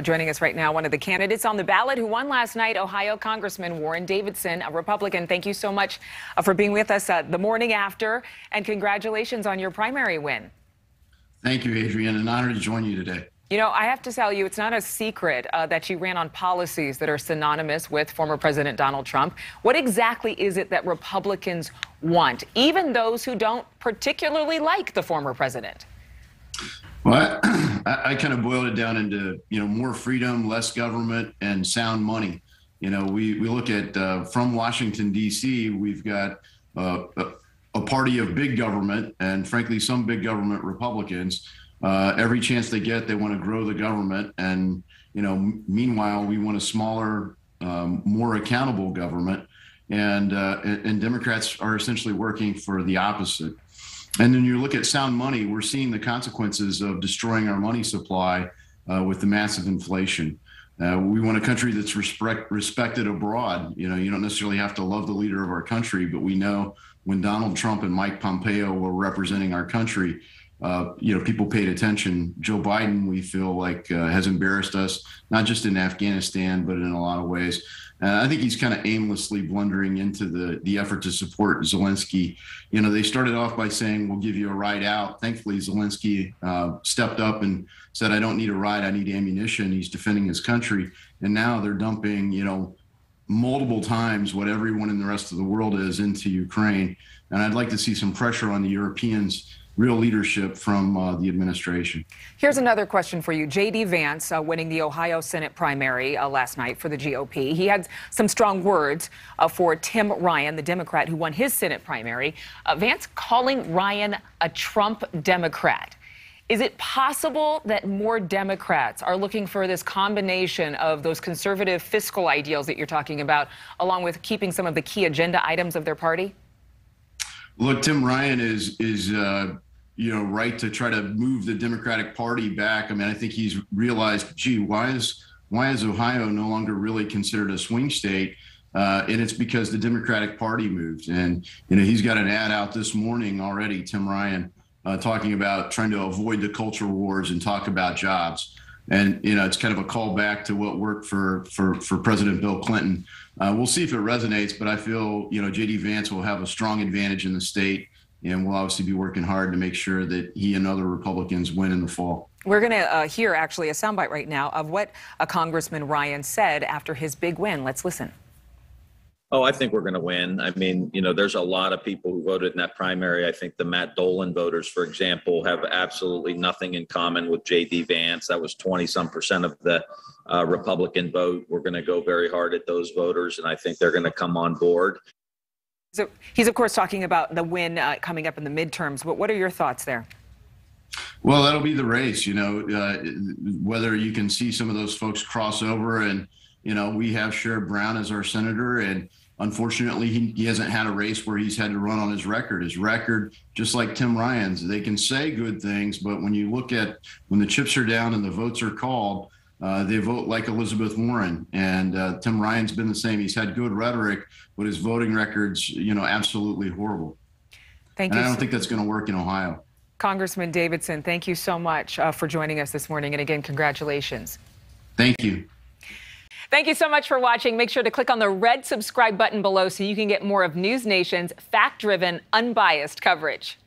Joining us right now, one of the candidates on the ballot who won last night, Ohio Congressman Warren Davidson, a Republican. Thank you so much uh, for being with us uh, the morning after, and congratulations on your primary win. Thank you, Adrienne. An honor to join you today. You know, I have to tell you, it's not a secret uh, that you ran on policies that are synonymous with former President Donald Trump. What exactly is it that Republicans want, even those who don't particularly like the former president? Well, I, I, kind of boiled it down into you know more freedom, less government, and sound money. You know, we we look at uh, from Washington D.C. We've got uh, a, a, party of big government, and frankly, some big government Republicans. Uh, every chance they get, they want to grow the government, and you know, meanwhile, we want a smaller, um, more accountable government, and, uh, and and Democrats are essentially working for the opposite. And then you look at sound money, we're seeing the consequences of destroying our money supply uh, with the massive inflation. Uh, we want a country that's respect, respected abroad. You know, you don't necessarily have to love the leader of our country, but we know when Donald Trump and Mike Pompeo were representing our country, uh, you know, people paid attention. Joe Biden, we feel like, uh, has embarrassed us, not just in Afghanistan, but in a lot of ways. And I think he's kind of aimlessly blundering into the the effort to support Zelensky. You know, they started off by saying, "We'll give you a ride out." Thankfully, Zelensky uh, stepped up and said, "I don't need a ride. I need ammunition." He's defending his country, and now they're dumping, you know, multiple times what everyone in the rest of the world is into Ukraine. And I'd like to see some pressure on the Europeans real leadership from uh, the administration. Here's another question for you. J.D. Vance uh, winning the Ohio Senate primary uh, last night for the GOP. He had some strong words uh, for Tim Ryan, the Democrat who won his Senate primary. Uh, Vance calling Ryan a Trump Democrat. Is it possible that more Democrats are looking for this combination of those conservative fiscal ideals that you're talking about, along with keeping some of the key agenda items of their party? Look, Tim Ryan is is uh, you know right to try to move the Democratic Party back. I mean, I think he's realized, gee, why is why is Ohio no longer really considered a swing state? Uh, and it's because the Democratic Party moved. And you know, he's got an ad out this morning already, Tim Ryan, uh, talking about trying to avoid the culture wars and talk about jobs and you know it's kind of a callback to what worked for for for President Bill Clinton. Uh, we'll see if it resonates, but I feel you know JD Vance will have a strong advantage in the state, and we'll obviously be working hard to make sure that he and other Republicans win in the fall. We're going to uh, hear actually a soundbite right now of what a Congressman Ryan said after his big win. Let's listen. Oh, I think we're going to win. I mean, you know, there's a lot of people who voted in that primary. I think the Matt Dolan voters, for example, have absolutely nothing in common with J.D. Vance. That was 20 some percent of the uh, Republican vote. We're going to go very hard at those voters, and I think they're going to come on board. So he's, of course, talking about the win uh, coming up in the midterms. But what are your thoughts there? Well, that'll be the race. You know, uh, whether you can see some of those folks cross over, and you know, we have Sherrod Brown as our senator, and Unfortunately, he, he hasn't had a race where he's had to run on his record. His record, just like Tim Ryan's, they can say good things, but when you look at when the chips are down and the votes are called, uh, they vote like Elizabeth Warren. And uh, Tim Ryan's been the same. He's had good rhetoric, but his voting record's, you know, absolutely horrible. Thank and you. I don't think that's going to work in Ohio. Congressman Davidson, thank you so much uh, for joining us this morning. And again, congratulations. Thank you. Thank you so much for watching. Make sure to click on the red subscribe button below so you can get more of NewsNation's fact driven, unbiased coverage.